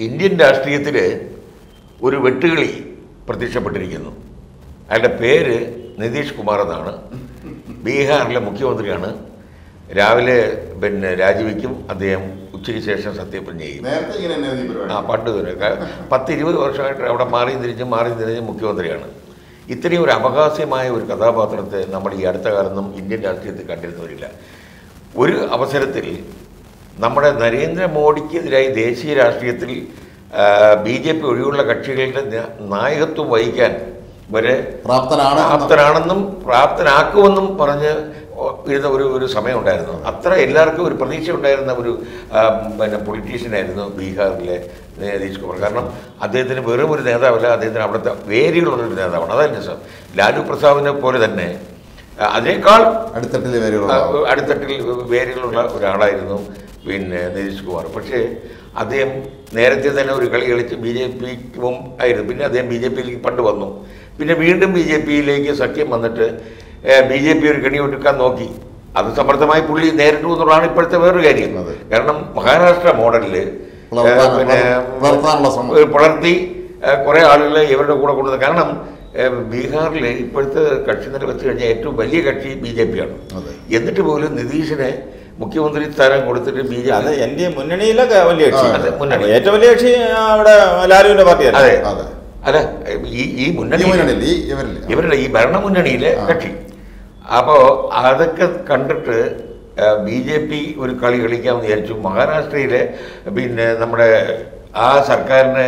Indian രാഷ്ട്രീയത്തിൽ ഒരു വെട്ടുകളി പ്രത്യക്ഷപ്പെട്ടിരിക്കുന്നു. അയാളുടെ പേര് നിതീഷ് കുമാർ എന്നാണ്. ബീഹാറിലെ മുഖ്യമന്ത്രിയാണ്. രാവിലെ പിന്നെ രാജിവെക്കും. അദ്ദേഹം ഉച്ചയ്ക്ക് ശേഷം സത്യപ്രതിജ്ഞ ചെയ്യും. ആ പണ്ട് പത്ത് ഇരുപത് വർഷമായിട്ട് അവിടെ മാറി തിരിച്ചും മാറി തിരിച്ചും മുഖ്യമന്ത്രിയാണ്. ഇത്രയും ഒരു അപഹാസ്യമായ ഒരു കഥാപാത്രത്തെ നമ്മൾ ഈ അടുത്ത കാലത്തൊന്നും ഇന്ത്യൻ രാഷ്ട്രീയത്തിൽ കണ്ടിരുന്നവരില്ല. ഒരു അവസരത്തിൽ നമ്മുടെ നരേന്ദ്രമോദിക്കെതിരായി ദേശീയ രാഷ്ട്രീയത്തിൽ ബി ജെ പി ഒഴിവുള്ള കക്ഷികളുടെ നായകത്വം വഹിക്കാൻ വരെ പ്രാപ്തനാണ് പ്രാപ്തനാണെന്നും പ്രാപ്തനാക്കുമെന്നും പറഞ്ഞ് ഇരുന്ന ഒരു ഒരു സമയമുണ്ടായിരുന്നു. അത്ര എല്ലാവർക്കും ഒരു പ്രതീക്ഷ ഉണ്ടായിരുന്ന ഒരു പിന്നെ പൊളിറ്റീഷ്യനായിരുന്നു ബീഹാറിലെ നിതീഷ് കുമാർ. കാരണം അദ്ദേഹത്തിന് വെറും ഒരു നേതാവല്ല അദ്ദേഹത്തിന് അവിടുത്തെ വേരുകളുള്ളൊരു നേതാവാണ്. അതല്ല സാർ? ലാലു പ്രസാദിനെ പോലെ തന്നെ അതിനേക്കാൾ അടുത്തട്ടിൽ വരെയുള്ള അടുത്തട്ടിൽ വേരുകളുള്ള ഒരാളായിരുന്നു. പിന്നെ നിതീഷ് കുമാർ. പക്ഷേ അദ്ദേഹം നേരത്തെ തന്നെ ഒരു കളി കളിച്ച് ബി ജെ പിക്കും ആയിരുന്നു. പിന്നെ അദ്ദേഹം ബി ജെ പിയിലേക്ക് പണ്ട് വന്നു. പിന്നെ വീണ്ടും ബി ജെ പിയിലേക്ക് സഖ്യം വന്നിട്ട് ബി ജെ പി ഒരു കണി ഒടുക്കാൻ നോക്കി. അത് സമർത്ഥമായി പുള്ളി നേരിട്ടു എന്നുള്ളതാണ് ഇപ്പോഴത്തെ വേറൊരു കാര്യം. കാരണം മഹാരാഷ്ട്ര മോഡലിൽ പിന്നെ പുലർത്തി കുറേ ആളുകൾ ഇവരുടെ കൂടെ കൊണ്ടുവന്നത് കാരണം ബീഹാറിൽ ഇപ്പോഴത്തെ കക്ഷി നില വെച്ച് കഴിഞ്ഞാൽ ഏറ്റവും വലിയ കക്ഷി ബി ജെ പി ആണ്. എന്നിട്ട് പോലും നിതീഷിനെ മുഖ്യമന്ത്രി സ്ഥാനം കൊടുത്തിട്ട് ബി ജെ അത് പി എൻ ഡി എ മുന്നണിയിലെ വലിയ കക്ഷി. മുന്നണി. ഏറ്റവും വലിയ കക്ഷി അവിടെ ലാലുവിന്റെ പാർട്ടിയാണ് അതെ. അതെ. അല്ല ഈ ഈ മുന്നണി ഇവരുടെ ഈ ഭരണ മുന്നണിയിലെ കക്ഷി. അപ്പോൾ അതൊക്കെ കണ്ടിട്ട് ബി ജെ പി ഒരു കളി കളിക്കാൻ വിചാരിച്ചു. മഹാരാഷ്ട്രയിലെ പിന്നെ നമ്മുടെ ആ സർക്കാരിനെ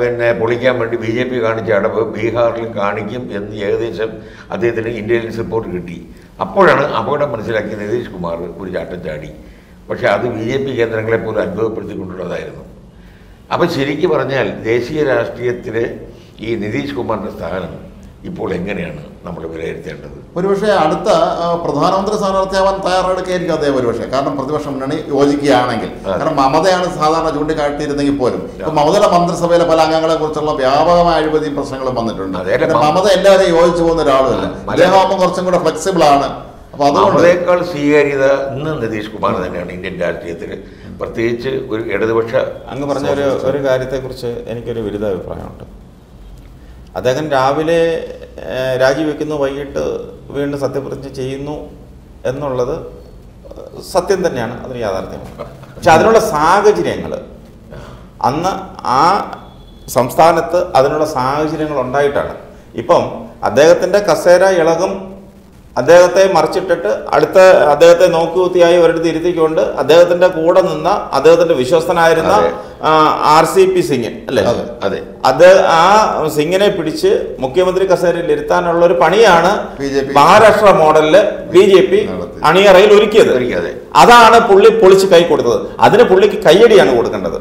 പിന്നെ പൊളിക്കാൻ വേണ്ടി ബി ജെ പി കാണിച്ച അടവ് ബീഹാറിലും കാണിക്കും എന്ന് ഏകദേശം അദ്ദേഹത്തിന് ഇന്റലിജൻസ് റിപ്പോർട്ട് കിട്ടി. അപ്പോഴാണ് അപകടം മനസ്സിലാക്കിയ നിതീഷ് കുമാർ ഒരു ചാട്ടം ചാടി. പക്ഷേ അത് ബി ജെ പി കേന്ദ്രങ്ങളെ പോലും അത്ഭുതപ്പെടുത്തിക്കൊണ്ടുള്ളതായിരുന്നു. അപ്പോൾ ശരിക്കും പറഞ്ഞാൽ ദേശീയ രാഷ്ട്രീയത്തിലെ ഈ നിതീഷ് കുമാറിന്റെ സ്ഥാനം ഇപ്പോൾ എങ്ങനെയാണ് നമ്മൾ വിലയിരുത്തേണ്ടത്? ഒരുപക്ഷെ അടുത്ത പ്രധാനമന്ത്രി സ്ഥാനാർത്ഥിയാവാൻ തയ്യാറെടുക്കുകയായിരിക്കും അദ്ദേഹം ഒരുപക്ഷെ. കാരണം പ്രതിപക്ഷ മുന്നണി യോജിക്കുകയാണെങ്കിൽ. കാരണം മമതയാണ് സാധാരണ ചൂണ്ടിക്കാട്ടിയിരുന്നെങ്കിൽ പോലും. ഇപ്പൊ മമതയുടെ മന്ത്രിസഭയിലെ പല അംഗങ്ങളെ കുറിച്ചുള്ള വ്യാപകമായ അഴിമതിയും പ്രശ്നങ്ങളും വന്നിട്ടുണ്ട്. മമത എല്ലാവരെയും യോജിച്ചു പോകുന്ന ഒരാളുമല്ല. മല- അദ്ദേഹം ആകുമ്പോൾ കുറച്ചും കൂടെ ഫ്ലെക്സിബിൾ ആണ്. അപ്പൊ അതുകൊണ്ട് മമതയേക്കാൾ സ്വീകാര്യത ഇന്ന് നിതീഷ് കുമാർ തന്നെയാണ് ഇന്ത്യൻ രാഷ്ട്രീയത്തിൽ പ്രത്യേകിച്ച് ഒരു ഇടതുപക്ഷ അങ്ങ് പറഞ്ഞ ഒരു ഒരു കാര്യത്തെക്കുറിച്ച് എനിക്കൊരു വിരുദ്ധ അഭിപ്രായമുണ്ട് അദ്ദേഹം രാവിലെ രാജിവെക്കുന്നു വൈകിട്ട് വീണ്ടും സത്യപ്രതിജ്ഞ ചെയ്യുന്നു എന്നുള്ളത് സത്യം തന്നെയാണ് അതിന് യാഥാർത്ഥ്യമാണ് പക്ഷെ അതിനുള്ള സാഹചര്യങ്ങൾ അന്ന് ആ സംസ്ഥാനത്ത് അതിനുള്ള സാഹചര്യങ്ങൾ ഉണ്ടായിട്ടാണ്. ഇപ്പം അദ്ദേഹത്തിന്റെ കസേര ഇളകും അദ്ദേഹത്തെ മറിച്ചിട്ടിട്ട് അടുത്ത അദ്ദേഹത്തെ നോക്കുകുത്തിയായി ഒരിടത്ത് ഇരുത്തിക്കൊണ്ട് അദ്ദേഹത്തിന്റെ കൂടെ നിന്ന അദ്ദേഹത്തിന്റെ വിശ്വസ്തനായിരുന്ന. ആർ സി പി സിംഗ് അല്ലേ? അതെ. അതെ. ആ സിംഗിനെ പിടിച്ച് മുഖ്യമന്ത്രി കസേരയിൽ ഇരുത്താനുള്ള ഒരു പണിയാണ് മഹാരാഷ്ട്ര മോഡലിൽ ബി ജെ പി അണിയറയിൽ ഒരുക്കിയത്. അതാണ് പുള്ളി പൊളിച്ച് കൈ കൊടുത്തത്. അതിന് പുള്ളിക്ക് കയ്യടിയാണ് കൊടുക്കേണ്ടത്.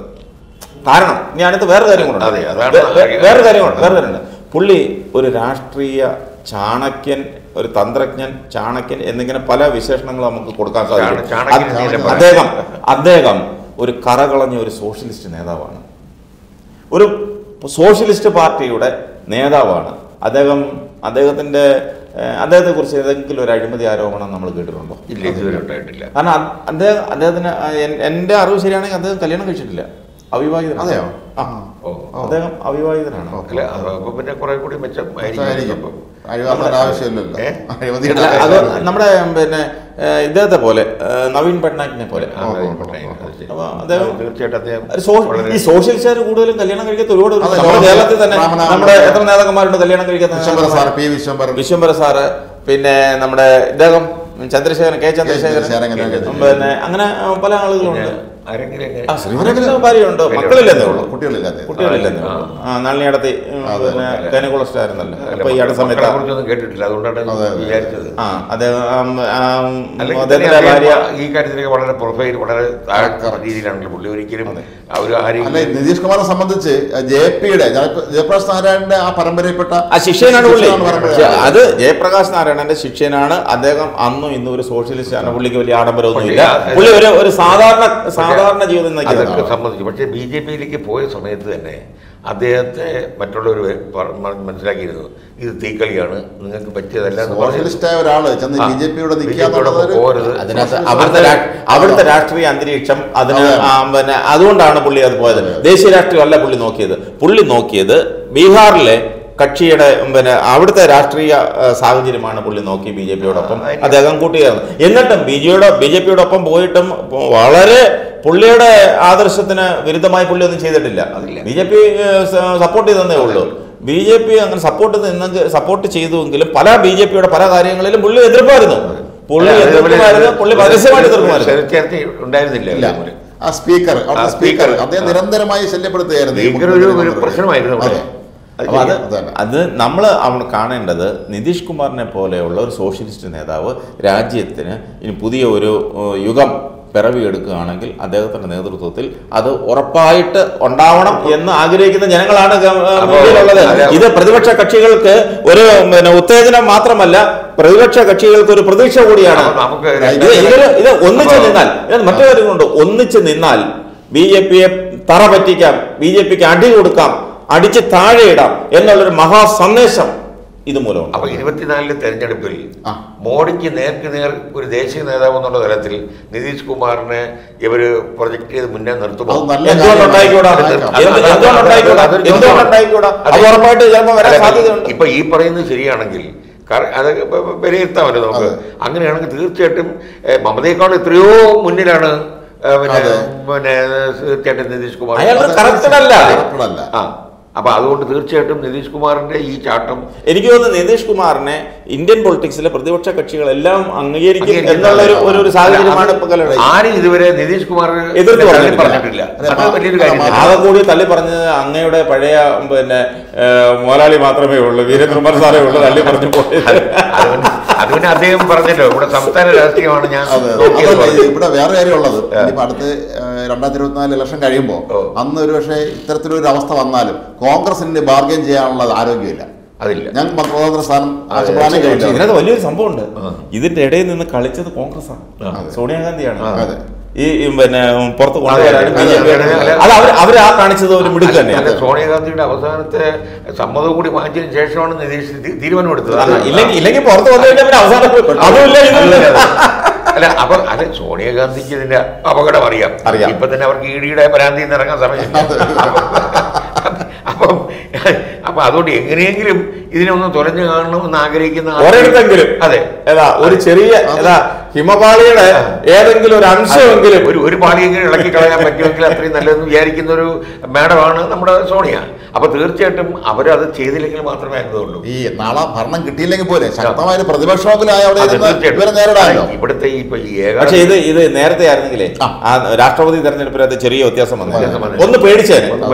കാരണം ഞാനിത് വേറെ കാര്യം കൊണ്ടുണ്ട് വേറെ കാര്യം വേറെ കാര്യമുണ്ട് പുള്ളി ഒരു രാഷ്ട്രീയ ചാണക്യൻ ഒരു തന്ത്രജ്ഞൻ ചാണക്യൻ എന്നിങ്ങനെ പല വിശേഷണങ്ങളും നമുക്ക് കൊടുക്കാൻ സാധിക്കും. അദ്ദേഹം അദ്ദേഹം ഒരു കറകളഞ്ഞ ഒരു സോഷ്യലിസ്റ്റ് നേതാവാണ്. ഒരു സോഷ്യലിസ്റ്റ് പാർട്ടിയുടെ നേതാവാണ്. അദ്ദേഹം അദ്ദേഹത്തിന്റെ അദ്ദേഹത്തെ കുറിച്ച് ഏതെങ്കിലും ഒരു അഴിമതി ആരോപണം നമ്മൾ കേട്ടിട്ടുണ്ടോ? ഇല്ല ഇതുവരെ ഉണ്ടായിട്ടില്ല. കാരണം അദ്ദേഹം അദ്ദേഹത്തിന് എന്റെ എന്റെ അറിവ് ശരിയാണെങ്കിൽ അദ്ദേഹം കല്യാണം കഴിച്ചിട്ടില്ല. അവിവാഹിതനാണ്. അതെയോ? ആ. ഓ. അദ്ദേഹം അവിവാഹിതനാണ്. അല്ല? അപ്പൊ പിന്നെ കുറെ കൂടി മെച്ചമായിരിക്കും അത് നമ്മുടെ പിന്നെ ഇദ്ദേഹത്തെ പോലെ നവീൻ പട്നായിക്കിനെ പോലെ. അപ്പൊ അദ്ദേഹം- തീർച്ചയായിട്ടും ഈ സോഷ്യലിസ്റ്റുകാർ കൂടുതലും കല്യാണം കഴിക്കാത്ത ഒരുപാട് നമ്മുടെ കേരളത്തിൽ തന്നെ നമ്മുടെ എത്ര നേതാക്കന്മാരുണ്ട് കല്യാണം കഴിക്കാത്ത വിശ്വംബര സാറ് പിന്നെ നമ്മുടെ ഇദ്ദേഹം ചന്ദ്രശേഖരൻ കെ ചന്ദ്രശേഖരൻ, പിന്നെ അങ്ങനെ പല ആളുകളുണ്ട്. ഭാര്യയുണ്ട്? മക്കളില്ലെന്നേ ഉള്ളൂ. കുട്ടികളില്ലാതെ കുട്ടികളില്ലെന്നേ ഉള്ളൂ. ആ നളിനി നടത്തി അതെ. പിന്നെ ഗൈനക്കോളജിസ്റ്റ് ആയിരുന്നല്ലോ അപ്പൊ ഈ അടുത്ത മക്കളെ സമയത്ത് കുറിച്ചൊന്നും കേട്ടിട്ടില്ല. അതുകൊണ്ടാണ്. വിചാരിച്ചത്. ആ അദ്ദേഹം ആം, ആം, അദ്ദേഹത്തിന്റെ ഭാര്യ ഈ കാര്യത്തിലൊക്കെ വളരെ പ്രൊഫൈൽ വളരെ രീതിയിലാണല്ലോ പുള്ളി. ഒരിക്കലും ആരെയും നിതീഷ് കുമാറിനെ സംബന്ധിച്ച് ജെ പിയുടെ ജയപ്രകാശ് നാരായണന്റെ ആ പരമ്പരയിൽപ്പെട്ട ആ ശിഷ്യനാണ് പുള്ളി. അത് ജയപ്രകാശ് നാരായണന്റെ ശിഷ്യനാണ് അദ്ദേഹം അന്നും ഇന്നും ഒരു സോഷ്യലിസ്റ്റ് ആണ്. പുള്ളിക്ക് വലിയ ആഡംബരമൊന്നുമില്ല. പുള്ളി ഒരു ഒരു സാധാരണ സാധാരണ ജീവിതം അതൊക്കെ സംബന്ധിച്ചു പക്ഷെ ബി ജെ പിയിലേക്ക് പോയ സമയത്ത് തന്നെ അദ്ദേഹത്തെ മറ്റുള്ളവർ മനസ്സിലാക്കിയിരുന്നു. ഇത് തീക്കളിയാണ് നിങ്ങൾക്ക് പറ്റിയതല്ല സോഷ്യലിസ്റ്റായ ഒരാൾ ചെന്ന് ബി ജെ പിയോട് പോകരുത്. അവിടുത്തെ അവിടുത്തെ രാഷ്ട്രീയ അന്തരീക്ഷം അതിന് പിന്നെ അതുകൊണ്ടാണ് പുള്ളി അത് പോയത്. ദേശീയ രാഷ്ട്രീയം അല്ല പുള്ളി നോക്കിയത്. പുള്ളി നോക്കിയത് ബീഹാറിലെ കക്ഷിയുടെ പിന്നെ അവിടുത്തെ രാഷ്ട്രീയ സാഹചര്യമാണ് പുള്ളി നോക്കി ബി ജെ പിയോടൊപ്പം അദ്ദേഹം കൂട്ടുകയാണ്. എന്നിട്ടും ബി ജെയുടെ ബി ജെ പിയോടൊപ്പം പോയിട്ടും വളരെ പുള്ളിയുടെ ആദർശത്തിന് വിരുദ്ധമായി പുള്ളി ഒന്നും ചെയ്തിട്ടില്ല. ബി ജെ പി സപ്പോർട്ട് ചെയ്തതേ ഉള്ളൂ. ബി ജെ പി അങ്ങനെ സപ്പോർട്ട് നിന്നെങ്കിൽ സപ്പോർട്ട് ചെയ്തുവെങ്കിലും പല ബി ജെ പിയുടെ പല കാര്യങ്ങളിലും പുള്ളി എതിർപ്പായിരുന്നു. പുള്ളി എതിർപ്പായിരുന്നു പുള്ളി പരസ്യമായിട്ട് എതിർപ്പായിരുന്നു. ഉണ്ടായിരുന്നില്ല ആ സ്പീക്കർ സ്പീക്കർ. അദ്ദേഹം നിരന്തരമായി ശല്യപ്പെടുത്തുകയായിരുന്നു. പ്രശ്നമായിരുന്നു അത്. അത് നമ്മൾ അവിടെ കാണേണ്ടത് നിതീഷ് കുമാറിനെ പോലെയുള്ള ഒരു സോഷ്യലിസ്റ്റ് നേതാവ് രാജ്യത്തിന് ഇനി പുതിയ ഒരു യുഗം പിറവിയെടുക്കുകയാണെങ്കിൽ അദ്ദേഹത്തിന്റെ നേതൃത്വത്തിൽ അത് ഉറപ്പായിട്ട് ഉണ്ടാവണം എന്ന് ആഗ്രഹിക്കുന്ന ജനങ്ങളാണ്. ഇത് പ്രതിപക്ഷ കക്ഷികൾക്ക് ഒരു പിന്നെ ഉത്തേജനം മാത്രമല്ല പ്രതിപക്ഷ കക്ഷികൾക്ക് ഒരു പ്രതീക്ഷ കൂടിയാണ്. ഇത് ഇതൊരു ഇത് ഒന്നിച്ച് നിന്നാൽ മറ്റൊരു മറ്റു കാര്യങ്ങളുണ്ട് ഒന്നിച്ച് നിന്നാൽ ബി ജെ പിയെ തറ പറ്റിക്കാം ബി ജെ പിക്ക് അടി കൊടുക്കാം അടിച്ച് താഴെയിടാം എന്നുള്ളൊരു മഹാസന്ദേശം ഇതുമൂലമുണ്ട്. അപ്പൊ ഇരുപത്തിനാലിലെ തെരഞ്ഞെടുപ്പിൽ. മോഡിക്ക് നേർക്ക് നേർ ഒരു ദേശീയ നേതാവ് എന്നുള്ള തലത്തിൽ നിതീഷ് കുമാറിനെ ഇവർ പ്രൊജക്ട് ചെയ്ത് മുന്നേ നിർത്തുമ്പോൾ ഇപ്പൊ ഈ പറയുന്നത് ശരിയാണെങ്കിൽ അത് വിലയിരുത്താമല്ലോ നമുക്ക്. അങ്ങനെയാണെങ്കിൽ തീർച്ചയായിട്ടും മമതയെക്കാൾ എത്രയോ മുന്നിലാണ് പിന്നെ തീർച്ചയായിട്ടും നിതീഷ് കുമാർ. ആ. അപ്പൊ അതുകൊണ്ട് തീർച്ചയായിട്ടും നിതീഷ് കുമാറിന്റെ ഈ ചാട്ടം എനിക്ക് തോന്നുന്നു നിതീഷ് കുമാറിനെ ഇന്ത്യൻ പൊളിറ്റിക്സിലെ പ്രതിപക്ഷ കക്ഷികളെല്ലാം അംഗീകരിക്കും. എന്നുള്ള ഒരു ഒരു സാഹചര്യമാണ് ഇപ്പൊ ആരും ഇതുവരെ നിതീഷ് കുമാർ എതിർത്ത് പറഞ്ഞിട്ടില്ല. കൂടി തള്ളി പറഞ്ഞത് അങ്ങയുടെ പഴയ പിന്നെ മോലാളി മാത്രമേ ഉള്ളൂ വീരേന്ദ്രകുമാർ സാറേ ഉള്ളൂ തള്ളി പറഞ്ഞു പോയത്. അതുകൊണ്ട് അദ്ദേഹം പറഞ്ഞല്ലോ ഇവിടെ സംസ്ഥാന രാഷ്ട്രീയമാണ് ഞാൻ ഇവിടെ വേറെ കാര്യമുള്ളത്. ഇനിയിപ്പോ അടുത്ത് രണ്ടായിരത്തി ഇരുപത്തിനാല് ഇലക്ഷൻ കഴിയുമ്പോൾ അന്ന് ഒരു പക്ഷേ ഇത്തരത്തിലൊരു അവസ്ഥ വന്നാലും കോൺഗ്രസിന് ബാർഗെയിൻ ചെയ്യാനുള്ള ആരോഗ്യമില്ല. അതില്ല. ഞാൻ സ്വതന്ത്ര സ്ഥാനം അതെ, ഇതിനകത്ത് വലിയൊരു സംഭവമുണ്ട്. ഇതിന്റെ ഇടയിൽ നിന്ന് കളിച്ചത് കോൺഗ്രസ് ആണ്. സോണിയാഗാന്ധിയാണ്. അതെ. ഈ പിന്നെ പുറത്ത് അതെ, അതെ, അതെ. അത് അവർ ആ കാണിച്ചത് ഒരു മിടുക്ക് തന്നെയാണ്. സോണിയാഗാന്ധിയുടെ അവസാനത്തെ സമ്മതം കൂടി വാങ്ങിച്ചതിന് ശേഷമാണ് നിതീഷ് തീരുമാനമെടുത്തത്. അല്ല, ഇല്ലെങ്കിൽ ഇല്ലെങ്കിൽ പുറത്ത് വന്നു കഴിഞ്ഞാൽ അവസാനം അതുമില്ല അല്ല. അപ്പൊ അല്ല സോണിയാഗാന്ധിക്ക് ഇതിന്റെ അപകടം അറിയാം. അറിയാം. ഇപ്പൊ തന്നെ അവർക്ക് ഇഡിയുടെ പരാതിയിൽ നിന്ന് ഇറങ്ങാൻ സമയമില്ല. അപ്പം അപ്പൊ അതുകൊണ്ട് എങ്ങനെയെങ്കിലും ഇതിനെ ഇതിനൊന്ന് തുറഞ്ഞു കാണണമെന്ന് ആഗ്രഹിക്കുന്ന ഒരിടത്തെങ്കിലും അതെ. ഏതാ ഒരു ചെറിയ ഏതാ ഹിമപാളിയുടെ ഏതെങ്കിലും ഒരു അംശമെങ്കിലും ഒരു ഒരു പാളിയെങ്കിലും ഇളക്കി കളയാൻ പറ്റുമെങ്കിൽ അത്രയും നല്ലതെന്ന് വിചാരിക്കുന്ന ഒരു മാഡമാണ് നമ്മുടെ സോണിയ. അപ്പൊ തീർച്ചയായിട്ടും അവരത് ചെയ്തില്ലെങ്കിൽ മാത്രമേ അനുഭവമുള്ളൂ ഈ നാളെ ഭരണം കിട്ടിയില്ലെങ്കിൽ പോലെ ശക്തമായ ഒരു അത് നേരിടാമല്ലോ. ഇവിടുത്തെ ഇപ്പൊ ഈ ഏക ഇത് ഇത് നേരത്തെ ആയിരുന്നെങ്കിലേ ആ. രാഷ്ട്രപതി തെരഞ്ഞെടുപ്പിനകത്ത് ചെറിയ വ്യത്യാസം വന്നു ഒന്ന് പേടിച്ചേനെ. ഒന്ന്.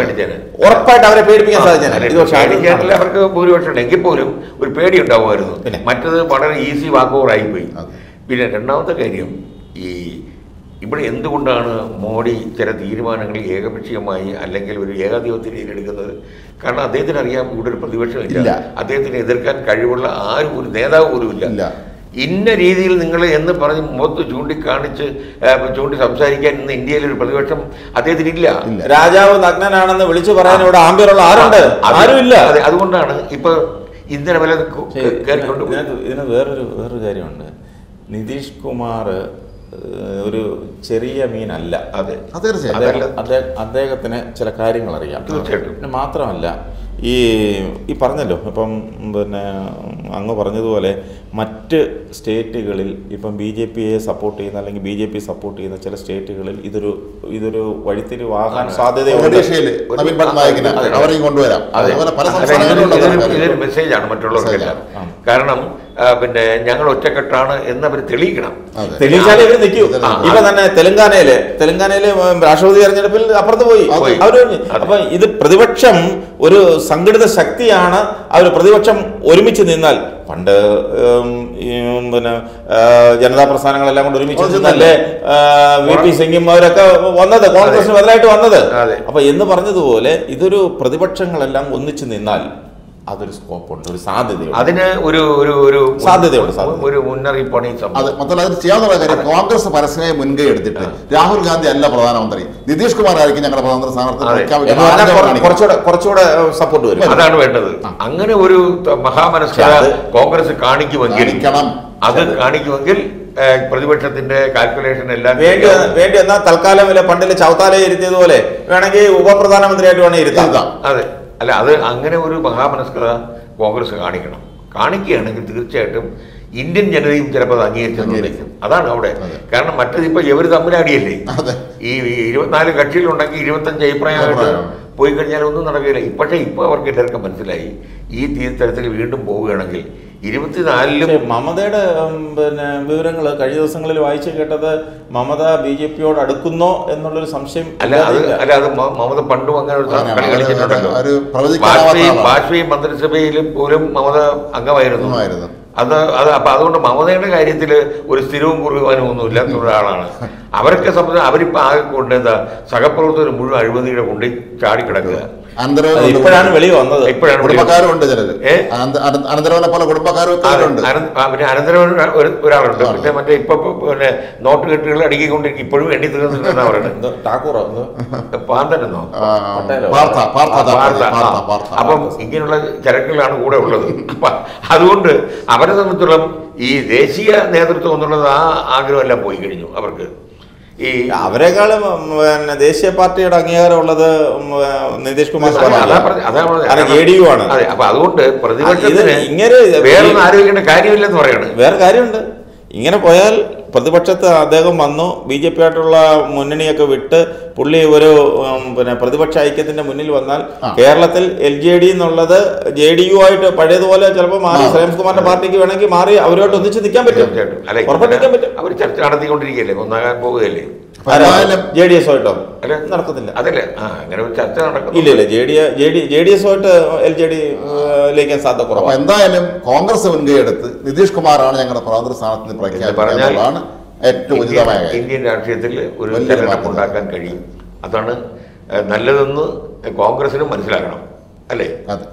ഉറപ്പായിട്ട് അവരെ പേടിപ്പിക്കാൻ സാധിച്ചേനെ. സാധിച്ചില്ല അവർക്ക് ഭൂരിപക്ഷം ഉണ്ട്. എങ്കിൽ പോലും ഒരു പേടി ഉണ്ടാവുമായിരുന്നു? മറ്റത് വളരെ ഈസി വാക്കോവറായി പോയി പിന്നെ രണ്ടാമത്തെ കാര്യം ഈ ഇവിടെ എന്തുകൊണ്ടാണ് മോഡി ചില തീരുമാനങ്ങൾ ഏകപക്ഷീയമായി അല്ലെങ്കിൽ ഒരു ഏകാധിപത്യ രീതിയിൽ എടുക്കുന്നത്? കാരണം അദ്ദേഹത്തിന് അറിയാം ഇവിടെ ഒരു പ്രതിപക്ഷമില്ല ഇല്ല. അദ്ദേഹത്തിനെ എതിർക്കാൻ കഴിവുള്ള ആരും ഒരു നേതാവ് പോലും ഇല്ല. ഇന്ന രീതിയിൽ നിങ്ങൾ എന്ന് പറഞ്ഞ് മുഖത്ത് ചൂണ്ടിക്കാണിച്ച് ചൂണ്ടി സംസാരിക്കാൻ ഇന്ന് ഇന്ത്യയിൽ ഒരു പ്രതിപക്ഷം അദ്ദേഹത്തിന് ഇല്ല. രാജാവ് നഗ്നനാണെന്ന് വിളിച്ചു പറയാൻ ഇവിടെ ആംബിയറുള്ള ആരുണ്ട്? ആരുമില്ല അതെ, അതുകൊണ്ടാണ് ഇപ്പൊ ഇന്ധന വില ഇതിന് വേറൊരു വേറൊരു കാര്യമുണ്ട്. നിതീഷ് കുമാർ ഒരു ചെറിയ മീനല്ല. അതെ. അദ്ദേഹത്തിന് ചില കാര്യങ്ങൾ അറിയാം തീർച്ചയായിട്ടും. മാത്രമല്ല ഈ ഈ പറഞ്ഞല്ലോ ഇപ്പം പിന്നെ അങ്ങ് പറഞ്ഞതുപോലെ മറ്റ് സ്റ്റേറ്റുകളിൽ ഇപ്പം ബി ജെ പിയെ സപ്പോർട്ട് ചെയ്യുന്ന അല്ലെങ്കിൽ ബി ജെ പി സപ്പോർട്ട് ചെയ്യുന്ന ചില സ്റ്റേറ്റുകളിൽ ഇതൊരു ഇതൊരു വഴിത്തിരിവാകാൻ സാധ്യതയുണ്ട്. മെസ്സേജാണ് മറ്റുള്ളവർക്കെല്ലാം. കാരണം പിന്നെ ഞങ്ങൾ ഒറ്റക്കെട്ടാണ് എന്ന് അവർ തെളിയിക്കണം. തെളിയിച്ചാലേ ഇവർ നിൽക്കൂ. ഇപ്പൊ തന്നെ തെലങ്കാനയിൽ തെലങ്കാനയിലെ രാഷ്ട്രപതി തെരഞ്ഞെടുപ്പിൽ അപ്പുറത്ത് പോയി അവർ. അപ്പൊ ഇത് പ്രതിപക്ഷം ഒരു സംഘടിത ശക്തിയാണ് അവർ പ്രതിപക്ഷം ഒരുമിച്ച് നിന്നാൽ പണ്ട് പിന്നെ ജനതാ പ്രസ്ഥാനങ്ങളെല്ലാം കൂടെ ഒരുമിച്ച് നിന്നല്ലേ വി പി സിംഗും അവരൊക്കെ വന്നത് കോൺഗ്രസിന് ബദലായിട്ട് വന്നത് അതെ. അപ്പൊ എന്ന് പറഞ്ഞതുപോലെ ഇതൊരു പ്രതിപക്ഷങ്ങളെല്ലാം ഒന്നിച്ചു നിന്നാൽ അതൊരു സ്കോപ്പുണ്ട് ഒരു സാധ്യതയുണ്ട്. അതിന് ഒരു ഒരു ഒരു സാധ്യതയുണ്ട്, ഒരു മുന്നറിയിപ്പാണ് ഈ അത് മൊത്തം അതിന് ചെയ്യാവുന്ന കാര്യം കോൺഗ്രസ് പരസ്യമായി മുൻകൈ എടുത്തിട്ട് രാഹുൽ ഗാന്ധി അല്ല പ്രധാനമന്ത്രി. നിതീഷ് കുമാർ ആയിരിക്കും ഞങ്ങളുടെ പ്രധാനമന്ത്രി അതെ. കാണിക്കുന്നത്. കുറച്ചുകൂടെ കുറച്ചുകൂടെ സപ്പോർട്ട് വരും. അതാണ് വേണ്ടത്. അങ്ങനെ ഒരു മഹാമനസ്കത കോൺഗ്രസ് കാണിക്കുമെങ്കിൽ. അത് കാണിക്കുമെങ്കിൽ പ്രതിപക്ഷത്തിന്റെ കാൽക്കുലേഷൻ എല്ലാം വേണ്ടി വേണ്ടി എന്നാൽ തൽക്കാലം പണ്ടിൽ ചൗത്താലെ ഇരുത്തിയതുപോലെ വേണമെങ്കിൽ ഉപപ്രധാനമന്ത്രിയായിട്ട് വേണമെങ്കിൽ ഇരുത്താം. അതെ. അല്ല അത് അങ്ങനെ ഒരു മഹാമനസ്കത കോൺഗ്രസ് കാണിക്കണം. കാണിക്കുകയാണെങ്കിൽ തീർച്ചയായിട്ടും ഇന്ത്യൻ ജനതയും ചിലപ്പോൾ അത് അംഗീകരിച്ചു അതാണ് അവിടെ. കാരണം മറ്റത് ഇപ്പൊ ഇവർ തമ്മിലടിയല്ലേ? ഈ ഇരുപത്തിനാല് കക്ഷികളുണ്ടെങ്കിൽ ഇരുപത്തഞ്ച് അഭിപ്രായമായിട്ട് അഭിപ്രായം. പോയി കഴിഞ്ഞാൽ ഒന്നും നടക്കില്ല. പക്ഷേ ഇപ്പൊ അവർക്ക് എല്ലാവർക്കും മനസ്സിലായി. ഈ തീരത്തരത്തിൽ വീണ്ടും പോവുകയാണെങ്കിൽ ഇരുപത്തിനാലിലും മമതയുടെ പിന്നെ വിവരങ്ങൾ കഴിഞ്ഞ ദിവസങ്ങളിൽ വായിച്ചു കേട്ടത് മമത ബി ജെ പിയോട് അടുക്കുന്നോ എന്നുള്ളൊരു സംശയം അല്ല അത് അല്ല അത് മമത പണ്ടും അങ്ങനെ ഒരു. കളി കളിച്ചിട്ടുണ്ടല്ലോ. വാജ്പേയി മന്ത്രിസഭയിൽ വാജ്പേയി മന്ത്രിസഭയിലും പോലും മമത അംഗമായിരുന്നു. അത് അത് അപ്പൊ അതുകൊണ്ട് മമതയുടെ കാര്യത്തിൽ ഒരു സ്ഥിരവും കുറുകാനും ഒന്നും ഇല്ലാത്ത ഒരാളാണ് അവരൊക്കെ സംബന്ധിച്ച് അവരിപ്പോ ആകെ കൊണ്ട് എന്താ സഹപ്രവർത്തകർ മുഴുവൻ അഴിമതിയുടെ കൊണ്ട് ചാടിക്കിടക്കുക. അനന്തരവൻ ഇപ്പോഴാണ് വെളി വന്നത്. ഇപ്പോഴാണ് വെളി കുടുംബക്കാരും ഉണ്ട് ചിലര്. അനന്തരവനെ പോലെ കുടുംബക്കാരും പിന്നെ ഒരാളുണ്ട്. പിന്നെ മറ്റേ ഇപ്പൊ പിന്നെ നോട്ട് കെട്ടുകൾ അടുക്കിക്കൊണ്ടിരിക്കും ഇപ്പോഴും എണ്ണി പറയുന്നത് പാന്തനെന്നോ ആ. അപ്പം ഇങ്ങനെയുള്ള ചരക്കുകളാണ് കൂടെ ഉള്ളത്. അപ്പൊ അതുകൊണ്ട് അവരെ സംബന്ധിച്ചിടത്തോളം ഈ ദേശീയ നേതൃത്വം എന്നുള്ളത് ആ ആഗ്രഹമെല്ലാം പോയി കഴിഞ്ഞു അവർക്ക്. ഈ അവരെക്കാളും പിന്നെ ദേശീയ പാർട്ടിയുടെ അംഗീകാരം ഉള്ളത് Nitish Kumar A D U ആണ്. അതെ അപ്പൊ അതുകൊണ്ട് പ്രതിപക്ഷത്തിന് ഇങ്ങനെ വേറെ ആലോചിക്കേണ്ട കാര്യമില്ലെന്ന് പറയണത് വേറെ കാര്യമുണ്ട്. ഇങ്ങനെ പോയാൽ പ്രതിപക്ഷത്ത് അദ്ദേഹം വന്നു. ബി ജെ പി ആയിട്ടുള്ള മുന്നണിയൊക്കെ വിട്ട് പുള്ളി ഒരു പിന്നെ പ്രതിപക്ഷ ഐക്യത്തിന്റെ മുന്നിൽ വന്നാൽ കേരളത്തിൽ എൽ ജെ ഡി എന്നുള്ളത് ജെ ഡി യു ആയിട്ട് പഴയതുപോലെ ചിലപ്പോൾ മാറി ശ്രേംകുമാറിന്റെ പാർട്ടിക്ക് വേണമെങ്കിൽ മാറി അവരുമായിട്ട് ഒന്നിച്ച് നിൽക്കാൻ പറ്റും. പറ്റും. അവർ ചർച്ച നടത്തിക്കൊണ്ടിരിക്കുകയല്ലേ? ഒന്നാകാൻ പോവുകയല്ലേ ജെ ഡി എസ് ആയിട്ടോ? അല്ല നടക്കത്തില്ല. അതല്ലേ ആ അങ്ങനെ ചർച്ച ഇല്ല ഇല്ല J D J D J D S ആയിട്ട് എൽ ജെ ഡി ലേക്കാൻ സാധ്യത കുറവാണ്. എന്തായാലും കോൺഗ്രസ് മുൻകൈ എടുത്ത് നിതീഷ് കുമാറാണ് ഞങ്ങളുടെ പ്രധാനമന്ത്രി സ്ഥാനത്ത് പ്രഖ്യാപിക്കുന്നതാണ് ഏറ്റവും ഉചിതമായ ഇന്ത്യൻ- രാഷ്ട്രീയത്തിൽ ഒരു. ഉണ്ടാക്കാൻ കഴിയും. അതാണ് നല്ലതെന്ന് കോൺഗ്രസിനും മനസ്സിലാക്കണം അല്ലേ? അതെ.